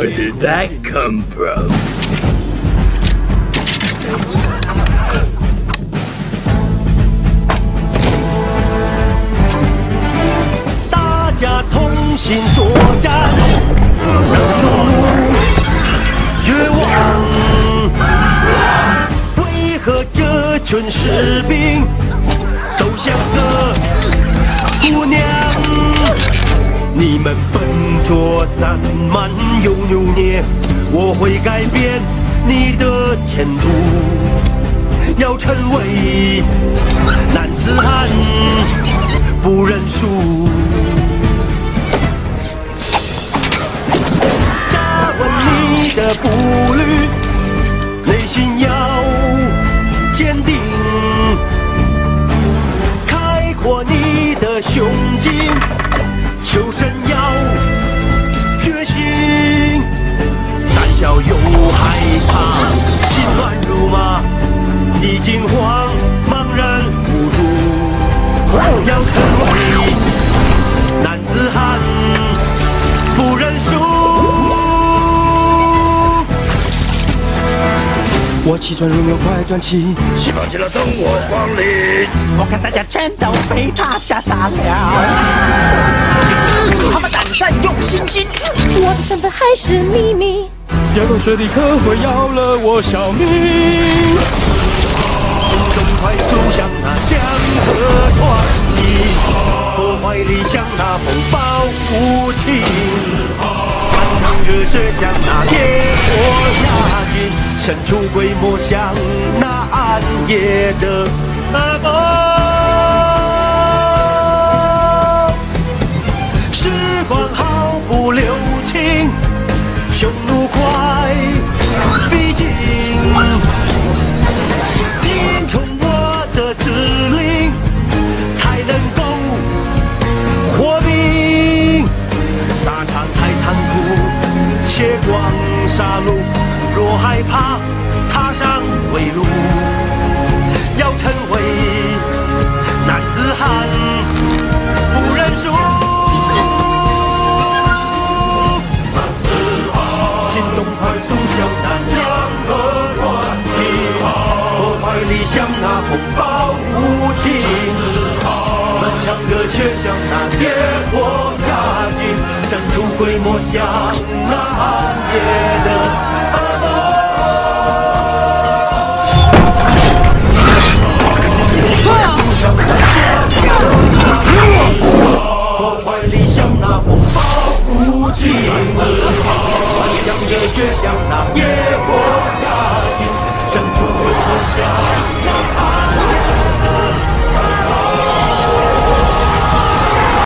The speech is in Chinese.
Where did that come from? 大家同心作 这群士兵都像个姑娘？你们笨拙散漫又扭捏，我会改变你的前途。要成为男子汉，不认输。扎稳你的步履，内心要真要决心，胆小又害怕，我气喘如牛，快断气。起跑起了，等我光临。我看大家全都被他吓傻了。他们胆战又心惊，我的身份还是秘密。掉到水里可会要了我小命。行动快速向那江河湍急，破坏力像那风暴无情，满腔热血像那烈火压境，神出鬼没像那暗夜的恶梦。时光毫不留情，匈奴快逼近。怕，踏上归路，要成为男子汉，不认输。心动快速像那江河湍急，破坏力像那风暴无情，满腔热血像那烈火压境，神出鬼没像那暗夜心字狂将热血像那野火压惊